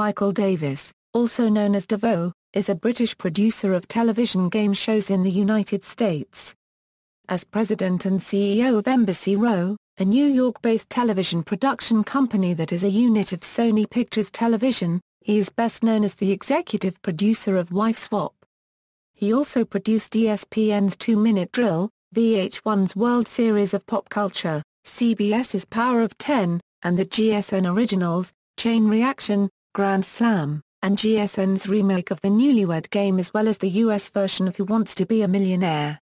Michael Davies, also known as Davo, is a British producer of television game shows in the United States. As president and CEO of Embassy Row, a New York-based television production company that is a unit of Sony Pictures Television, he is best known as the executive producer of Wife Swap. He also produced ESPN's Two Minute Drill, VH1's World Series of Pop Culture, CBS's Power of Ten, and the GSN Originals, Chain Reaction, Grand Slam, and GSN's remake of the Newlywed Game as well as the US version of Who Wants to Be a Millionaire.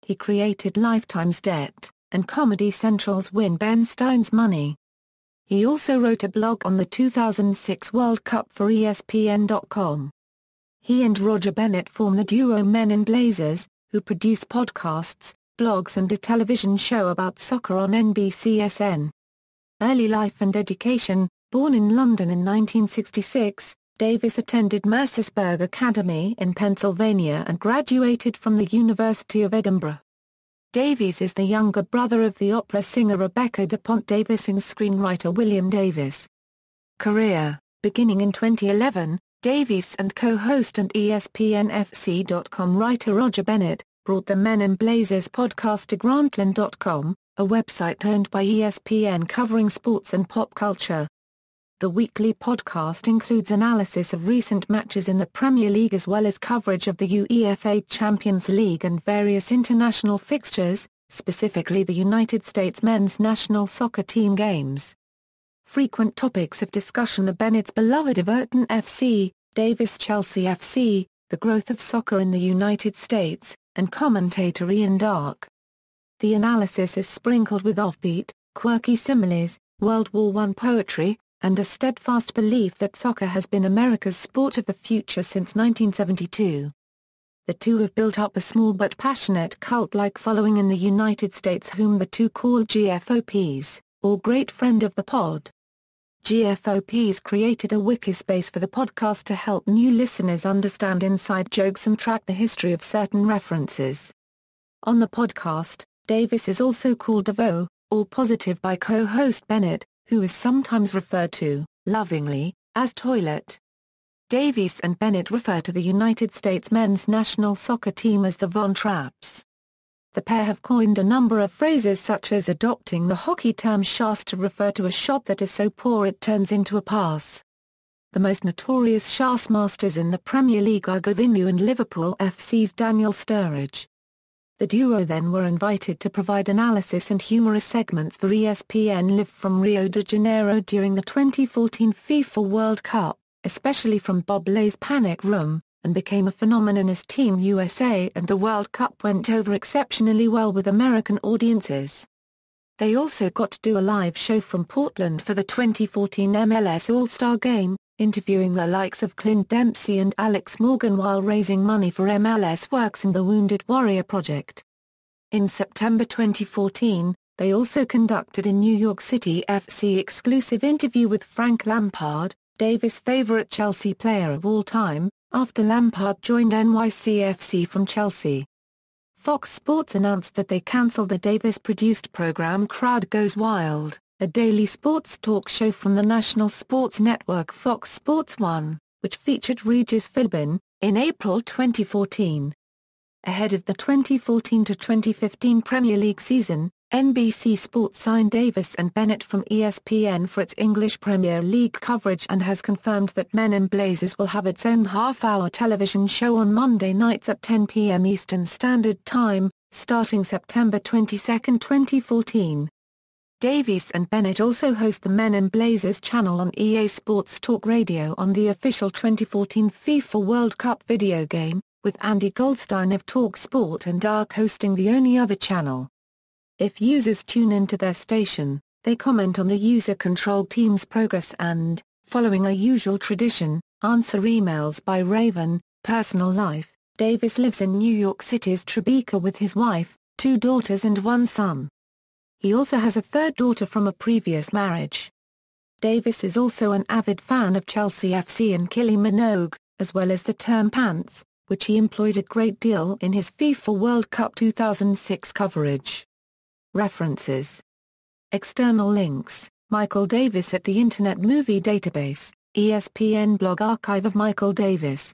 He created Lifetime's Debt, and Comedy Central's Win Ben Stein's Money. He also wrote a blog on the 2006 World Cup for ESPN.com. He and Roger Bennett form the duo Men in Blazers, who produce podcasts, blogs and a television show about soccer on NBCSN. Early life and education Born in London in 1966, Davies attended Mercersburg Academy in Pennsylvania and graduated from the University of Edinburgh. Davies is the younger brother of the opera singer Rebecca DuPont Davies and screenwriter William Davies. Career Beginning in 2011, Davies and co-host and ESPNFC.com writer Roger Bennett, brought the Men in Blazers podcast to Grantland.com, a website owned by ESPN covering sports and pop culture. The weekly podcast includes analysis of recent matches in the Premier League as well as coverage of the UEFA Champions League and various international fixtures, specifically the United States men's national soccer team games. Frequent topics of discussion are Bennett's beloved Everton FC, Davies Chelsea FC, the growth of soccer in the United States, and commentator Ian Darke. The analysis is sprinkled with offbeat, quirky similes, World War I poetry, and a steadfast belief that soccer has been America's sport of the future since 1972. The two have built up a small but passionate cult-like following in the United States whom the two call GFOPs, or Great Friend of the Pod. GFOPs created a wiki space for the podcast to help new listeners understand inside jokes and track the history of certain references. On the podcast, Davies is also called Davo, or Positive by co-host Bennett, who is sometimes referred to, lovingly, as Toilet. Davies and Bennett refer to the United States men's national soccer team as the Von Trapps. The pair have coined a number of phrases such as adopting the hockey term chasse to refer to a shot that is so poor it turns into a pass. The most notorious chasse masters in the Premier League are Gervinho and Liverpool FC's Daniel Sturridge. The duo then were invited to provide analysis and humorous segments for ESPN Live from Rio de Janeiro during the 2014 FIFA World Cup, especially from Bob Ley's Panic Room, and became a phenomenon as Team USA and the World Cup went over exceptionally well with American audiences. They also got to do a live show from Portland for the 2014 MLS All-Star Game, interviewing the likes of Clint Dempsey and Alex Morgan while raising money for MLS Works and the Wounded Warrior Project. In September 2014, they also conducted a New York City FC exclusive interview with Frank Lampard, Davies' favorite Chelsea player of all time, after Lampard joined NYCFC from Chelsea. Fox Sports announced that they cancelled the Davies-produced program Crowd Goes Wild, a daily sports talk show from the national sports network Fox Sports 1, which featured Regis Philbin, in April 2014. Ahead of the 2014-2015 Premier League season, NBC Sports signed Davies and Bennett from ESPN for its English Premier League coverage and has confirmed that Men in Blazers will have its own half-hour television show on Monday nights at 10 p.m. Eastern Standard Time, starting September 22, 2014. Davies and Bennett also host the Men in Blazers channel on EA Sports Talk Radio on the official 2014 FIFA World Cup video game, with Andy Goldstein of Talk Sport and Darke hosting the only other channel. If users tune into their station, they comment on the user-controlled team's progress and, following a usual tradition, answer emails by Raven, personal life. Davies lives in New York City's Tribeca with his wife, two daughters and one son. He also has a third daughter from a previous marriage. Davies is also an avid fan of Chelsea FC and Kylie Minogue, as well as the term pants, which he employed a great deal in his FIFA World Cup 2006 coverage. References External links, Michael Davies at the Internet Movie Database ESPN blog archive of Michael Davies